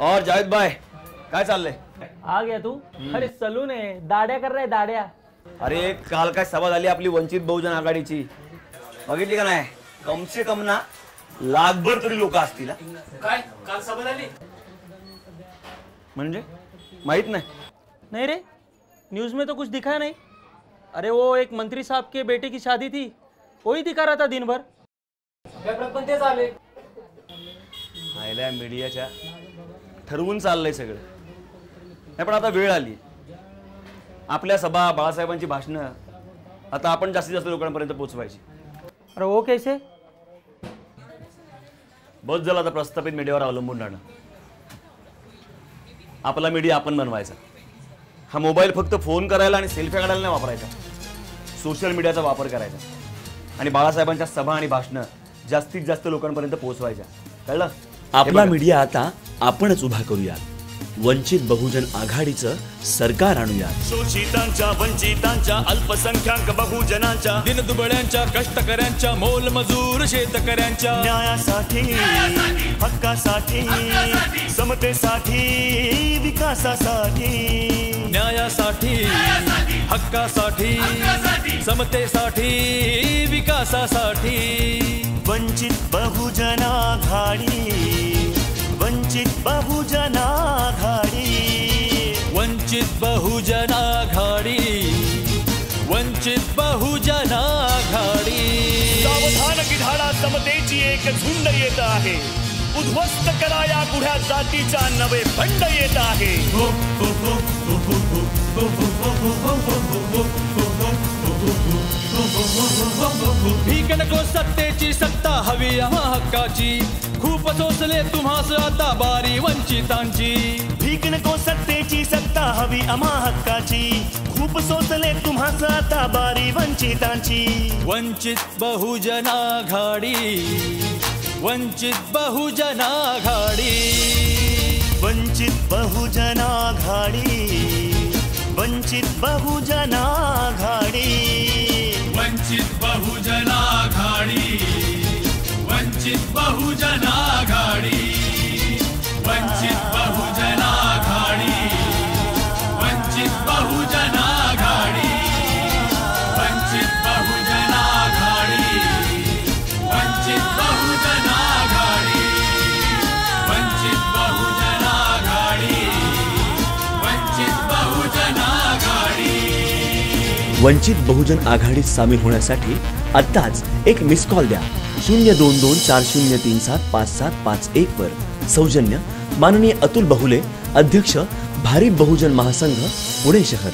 और जावेद भाई काय चाललंय? आ गया तू? अरे सलून आहे. दाड्या कर रे दाड्या अरे काल काय सभा झाली आपली वंचित बहुजन आघाडीची. बघितली का नाही? कम से कम ना लाखभर तरी लोक असतील हा. काय? काल सभा झाली? म्हणजे? माहित नाही. नहीं रे. न्यूज़ में तो कुछ दिखा नहीं. अरे वो एक मंत्री साहब के बेटे की शादी थी. वही दिखा रहा था दिन भर पेपरात पण तेच आले आयल्या मीडियाच्या ठरवून चाललंय सगळं. नाही पण आता वेळ आली. आपल्या सभा बाळासाहेबांची भाषणं आता आपण जास्तीत जास्त लोकांपर्यंत पोहोचवायची. अरे वो कैसे? बस झालं आता प्रस्थापित मीडियावर अवलंबून राहणं. आपला मीडिया आपण बनवायचा. हा मोबाईल फक्त फोन करायला आणि सेल्फी काढायला नाही वापरायचा. सोशल मीडियाचा वापर करायचा. आणि बाळासाहेबांच्या सभा आणि भाषणं जास्तीत जास्त लोकांपर्यंत पोहोचवायच्या. कळलं? हे आपला. मीडिया आता आपणच उभा करूया वंचित बहुजन आघाडीचं सरकार आणूया शोषितांच्या वंचितांच्या अल्पसंख्याक बहुजनांच्या दिनदुबळ्यांच्या कष्टकऱ्यांच्या मोलमजूर शेतकऱ्यांच्या. न्यायासाठी हक्कासाठी समतेसाठी विकासासाठी. न्यायासाठी हक्कासाठी समतेसाठी विकासासाठी. वंचित बहुजन आघाडी वंचित बहुजन आघाडी वंचित बहुजन आघाडी वंचित बहुजन आघाडी सावधान गिधाडा समतेची एक झुंड येत आहे उद्ध्वस्त करा या गुढ्या जातीचा नवे बंड येत आहे भीक नको सत्तेची सत्ता हवी आम्हा हक्काची. खूप सोसले तुम्हास आता बारी वंचितांची. भीक नको सत्तेची सत्ता हवी आम्हा हक्काची. खूप सोचले तुम्हाच आता बारी वंचितांची. वंचित बहुजन आघाडी. वंचित बहुजन आघाडी. वंचित बहुजन आघाडी. वंचित बहुजन वंचित बहुजन आघाडीत सामील होण्यासाठी आत्ताच एक मिस कॉल द्या. शून्य दोन दोन चार शून्य तीन सात पाच सात पाच एक वर. सौजन्य माननीय अतुल बहुले अध्यक्ष भारी बहुजन महासंघ पुणे शहर.